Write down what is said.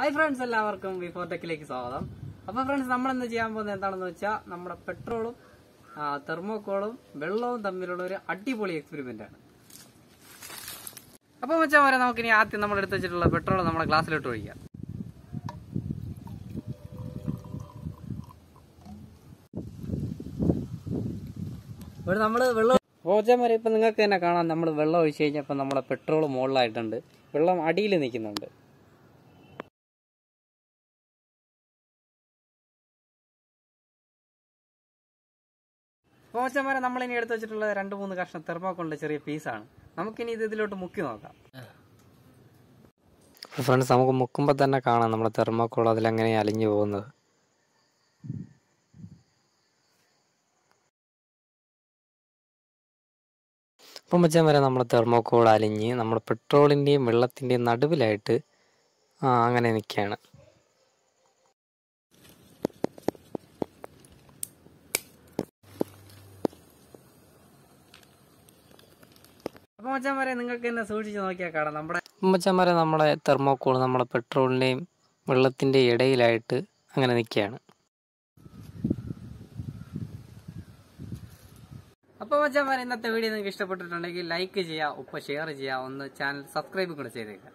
Hi friends എല്ലാവർക്കും before ടെക്കിലേക്ക് സ്വാഗതം. അപ്പോൾ ഫ്രണ്ട്സ് നമ്മൾ ഇന്ന് ചെയ്യാൻ പോകുന്നത് എന്താണെന്ന് വെച്ചാൽ നമ്മുടെ പെട്രോളും തെർമോക്കോളും വെള്ളവും തമ്മിലുള്ള ഒരു അടിപൊളി എക്സ്പെരിമെന്റ് ആണ്. അപ്പോൾ വെച്ചാൽ വരെ നമുക്കിനി ആദ്യം നമ്മൾ എടുത്ത് വെച്ചിട്ടുള്ള പെട്രോൾ നമ്മുടെ ഗ്ലാസ്സിലിട്ട് ഒഴിക്കാം. ഇവിടെ നമ്മൾ വെള്ളം റോജാമര ഇപ്പൊ നിങ്ങൾക്ക് തന്നെ കാണാം നമ്മൾ വെള്ളം ഒഴിച്ച് കഴിഞ്ഞപ്പോൾ നമ്മുടെ പെട്രോൾ മുകളിലായിട്ടുണ്ട്. വെള്ളം അടിയിൽ നിൽക്കുന്നുണ്ട്. കോച്ചന്മാരെ നമ്മൾ ഇനി എടുത്തു വെച്ചിട്ടുള്ള രണ്ട് മൂന്ന് കഷ്ണം തെർമോക്കോളിന്റെ ചെറിയ പീസാണ് നമുക്കിനി ഇത് ഇതിലോട്ട് മുക്കി നോക്കാം. ഫ്രണ്ട്സ് നമുക്ക് മുക്കുമ്പോൾ തന്നെ കാണാം നമ്മുടെ തെർമോക്കോൾ അതിലെങ്ങനെ അലിഞ്ഞു പോകുന്നത്. അപ്പം വെച്ചാൽ വരെ നമ്മുടെ തെർമോക്കോൾ അലിഞ്ഞ് നമ്മുടെ പെട്രോളിന്റെയും വെള്ളത്തിന്റെയും നടുവിലായിട്ട് അങ്ങനെ നിൽക്കുകയാണ്. അപ്പൊ മച്ചാന്മാരെ നിങ്ങൾക്ക് തന്നെ സൂക്ഷിച്ച് നോക്കിയാൽ കാണാം. നമ്മുടെ വരെ നമ്മുടെ തെർമോക്കോൾ നമ്മുടെ പെട്രോളിന്റെയും വെള്ളത്തിന്റെ ഇടയിലായിട്ട് അങ്ങനെ നിൽക്കുകയാണ്. അപ്പോൾ മച്ചാന്മാരെ ഇന്നത്തെ വീഡിയോ നിങ്ങൾക്ക് ഇഷ്ടപ്പെട്ടിട്ടുണ്ടെങ്കിൽ ലൈക്ക് ചെയ്യുക ഒപ്പം ഷെയർ ചെയ്യുക ഒന്ന് ചാനൽ സബ്സ്ക്രൈബ് കൂടെ ചെയ്തേക്കാം.